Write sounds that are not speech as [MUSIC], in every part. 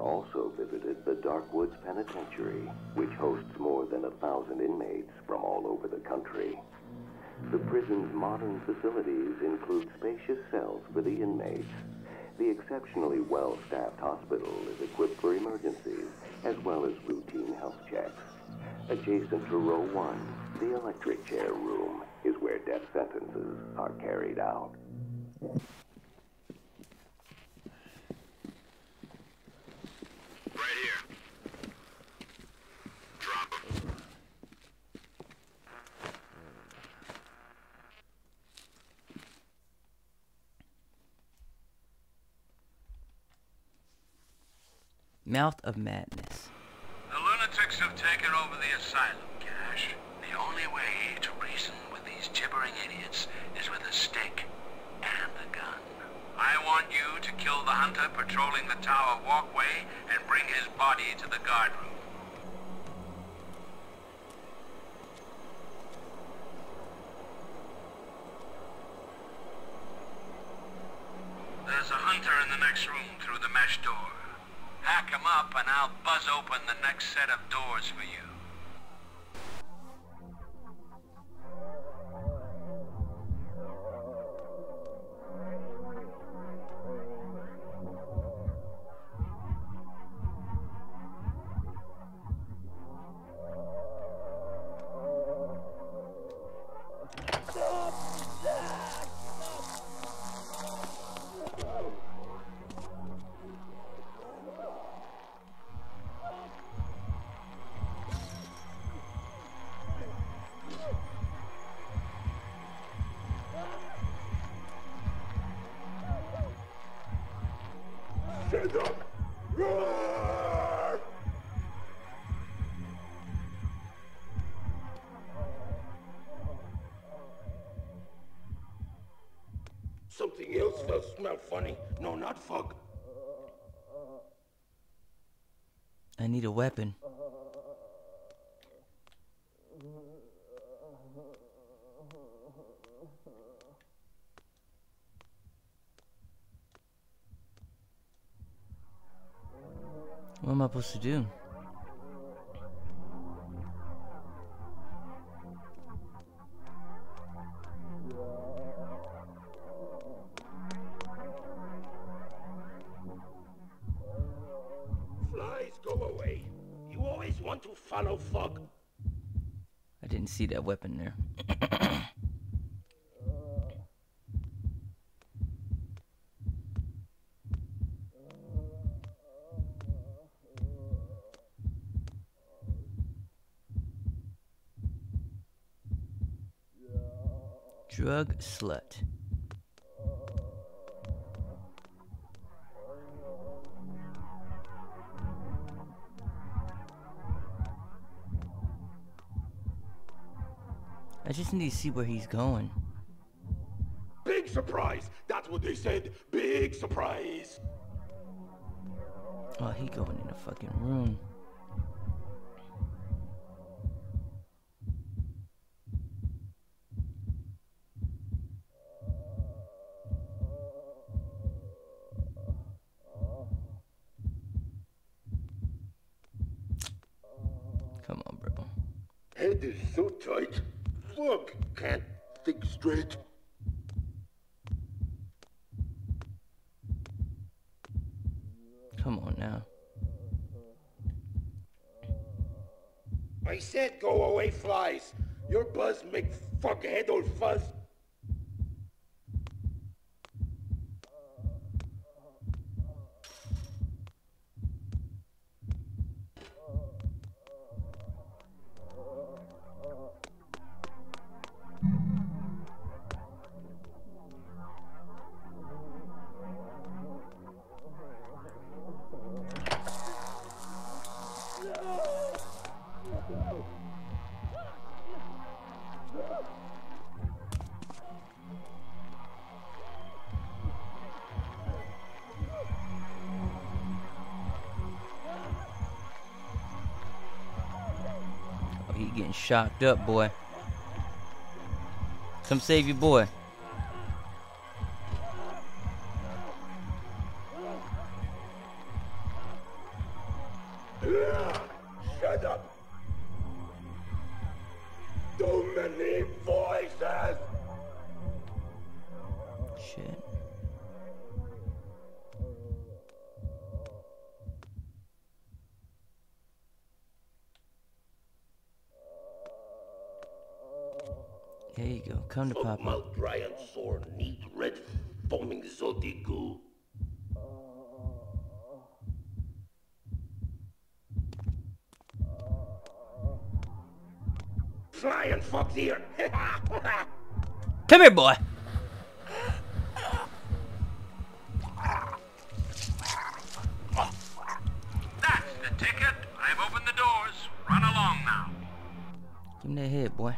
Also visited the Darkwoods Penitentiary, which hosts more than a thousand inmates from all over the country. The prison's modern facilities include spacious cells for the inmates. The exceptionally well-staffed hospital is equipped for emergencies, as well as routine health checks. Adjacent to row one, the electric chair room is where death sentences are carried out. Right here. Drop him. Mouth of Madness. The lunatics have taken over the asylum, Cash. The only way to reason with these gibbering idiots is with a stick and a gun. I want you to kill the hunter patrolling the tower walkway and bring his body to the guard room. There's a hunter in the next room through the mesh door. Hack him up and I'll buzz open the next set of doors for you. Something else does smell funny. No, not fuck. I need a weapon. What am I supposed to do? See that weapon there. Drug slut. I just need to see where he's going. Big surprise. That's what they said. Big surprise. Oh, he going in a fucking room. Come on, bro. Head is so tight. Fuck. Can't think straight. Come on now. I said go away, flies. Your buzz make fuck head fuzz. Getting shocked up, boy. Come save your boy. There you go. Come to Fuck Papa. mouth dry and sore, neat, red, foaming salty goo. Flying fox here! [LAUGHS] Come here, boy. That's the ticket. I've opened the doors. Run along now. Give him that head, boy.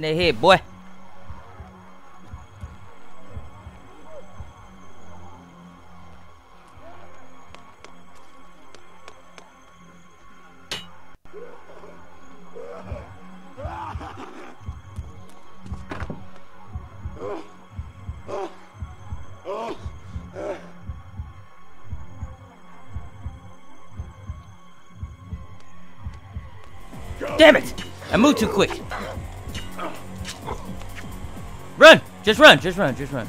Boy. Damn it! I moved too quick. Just run! Just run! Just run!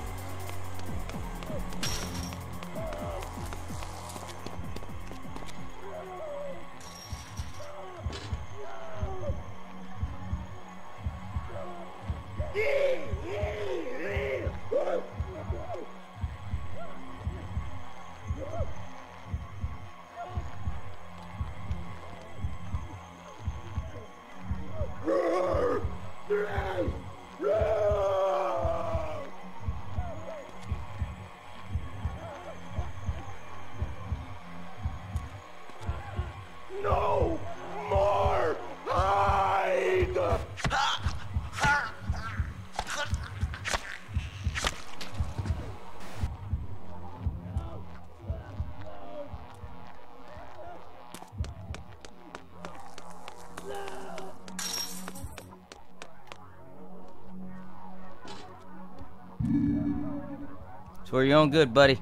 For your own good, buddy.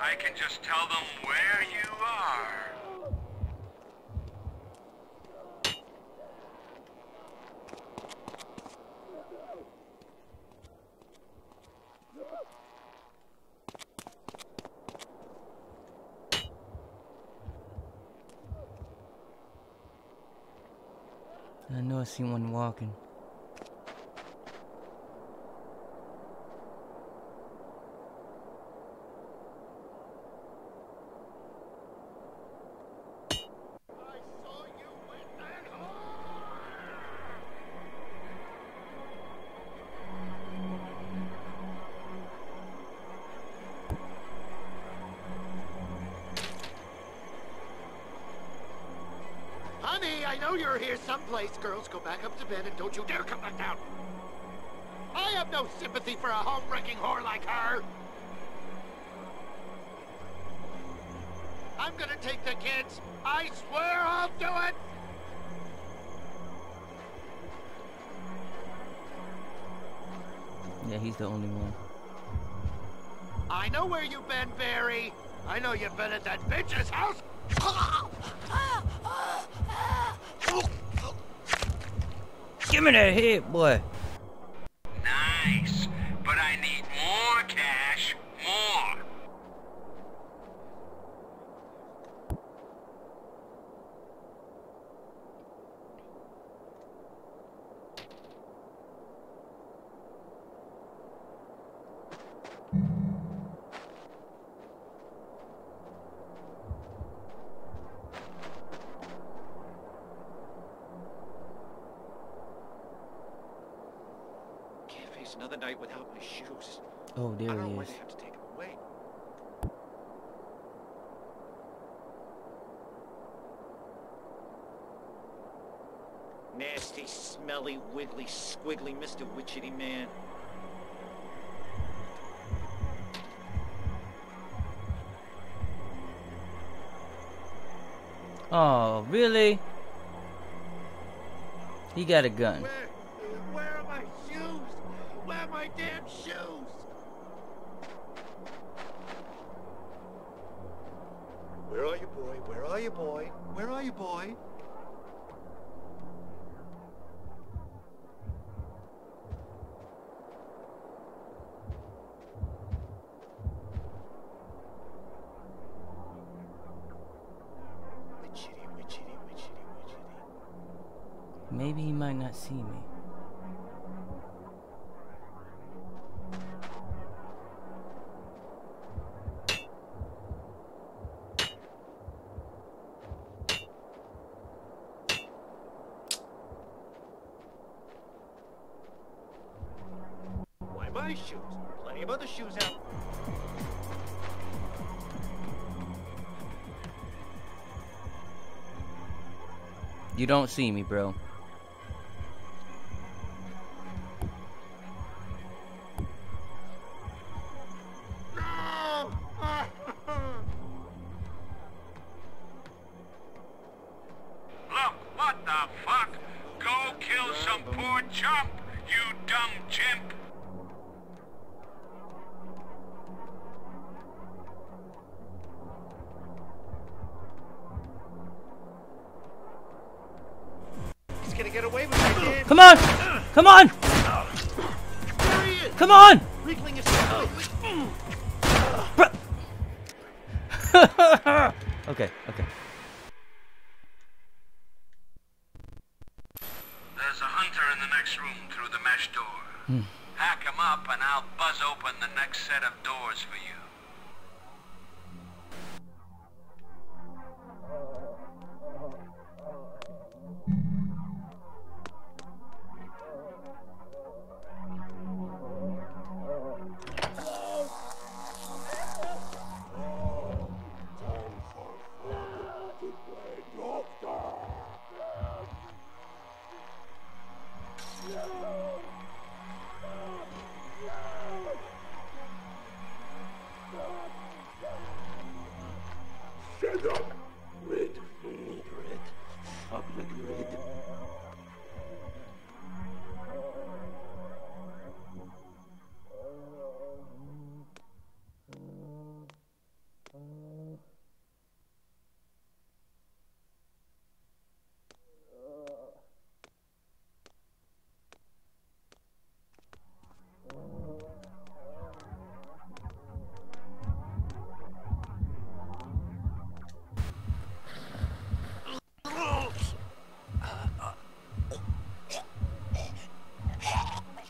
I can just tell them where you are. I know I see one walking. Know you're here someplace. Girls, go back up to bed and don't you dare come back down. I have no sympathy for a home-wrecking whore like her. I'm gonna take the kids. I swear I'll do it. Yeah, he's the only one. I know where you've been, Barry. I know you've been at that bitch's house. [LAUGHS] Give me that hit, boy. Nice. But I need more cash. More. Can't face another night without my shoes. Oh, I there don't know he why is. they have to take them away. Nasty, smelly, wiggly, squiggly Mr. Witchetty Man. Oh, really? He got a gun. Where, where are my shoes? Where are my damn shoes? Where are you, boy? Where are you, boy? Where are you, boy? Maybe he might not see me. You don't see me, bro. Look, what the fuck? Go kill some poor chump, you dumb chimp. Come on! There he is! Come on! Wriggling his [LAUGHS] tail. Bro- okay, okay. There's a hunter in the next room through the mesh door. Hmm. Hack him up and I'll buzz open the next set of doors for you.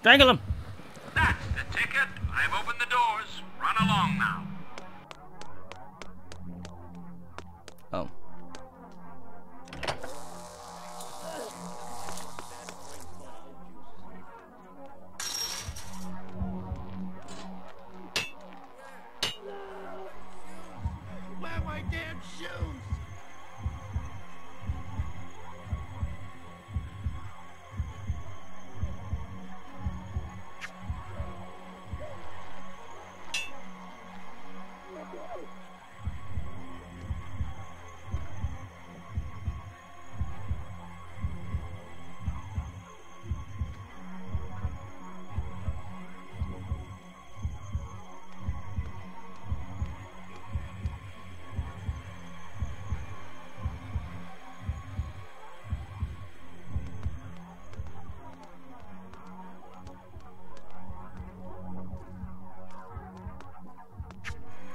Strangle him!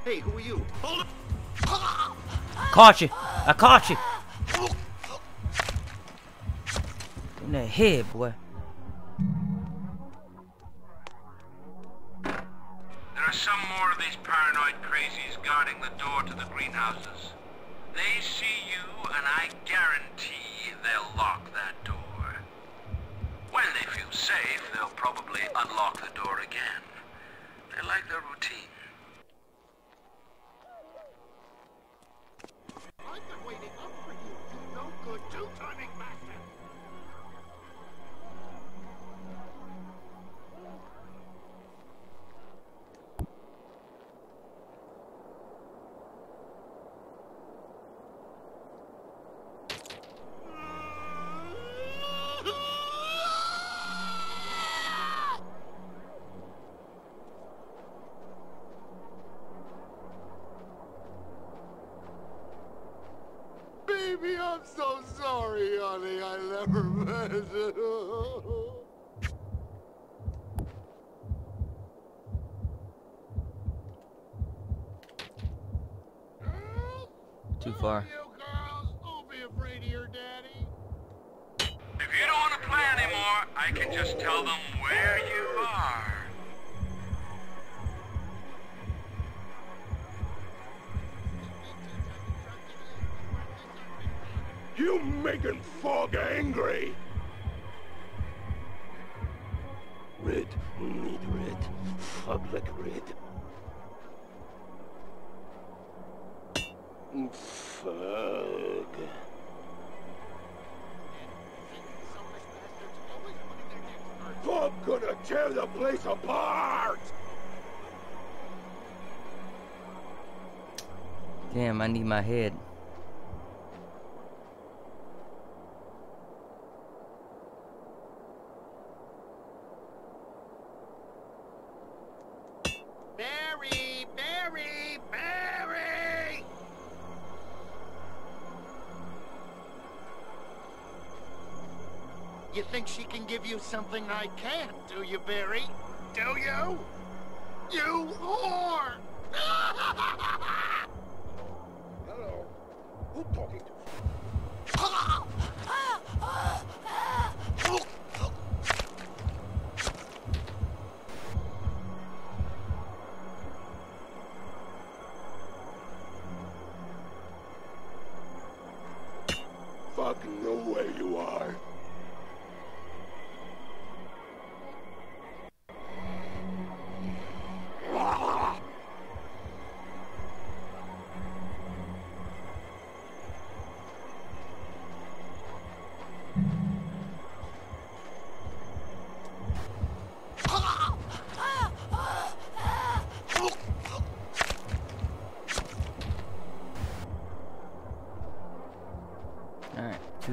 Hey, who are you? Hold up! Caught you. I caught you. In the head, boy. There are some more of these paranoid crazies guarding the door to the greenhouses. They see you, and I guarantee they'll lock that door. When they feel safe, they'll probably unlock the door again. They like their routine. Your far. If you don't want to play anymore, I can just tell them where you are. You making Fog angry. Red, need red. Fog like red. Tear the place apart! Damn, I need my head. Something I can't, do you, Barry? Do you? You whore! [LAUGHS] Hello. Who talking [LAUGHS] to? Ah, ah, ah!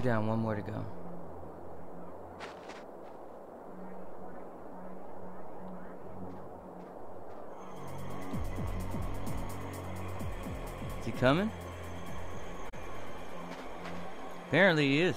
Down, one more to go. Is he coming? Apparently he is.